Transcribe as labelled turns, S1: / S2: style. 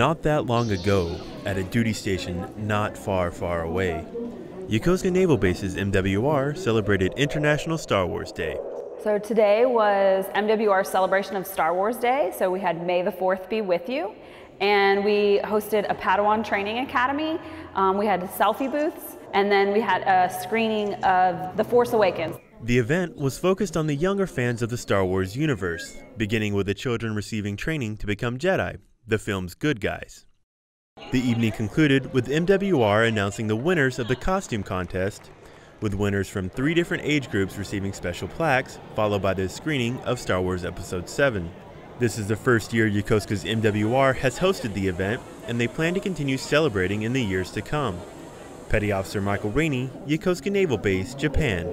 S1: Not that long ago, at a duty station not far, far away, Yokosuka Naval Base's MWR celebrated International Star Wars Day.
S2: So today was MWR celebration of Star Wars Day. So we had May the 4th be with you. And we hosted a Padawan Training Academy. Um, we had selfie booths. And then we had a screening of The Force Awakens.
S1: The event was focused on the younger fans of the Star Wars universe, beginning with the children receiving training to become Jedi, the film's good guys. The evening concluded with MWR announcing the winners of the costume contest, with winners from three different age groups receiving special plaques, followed by the screening of Star Wars Episode 7. This is the first year Yokosuka's MWR has hosted the event, and they plan to continue celebrating in the years to come. Petty Officer Michael Rainey, Yokosuka Naval Base, Japan.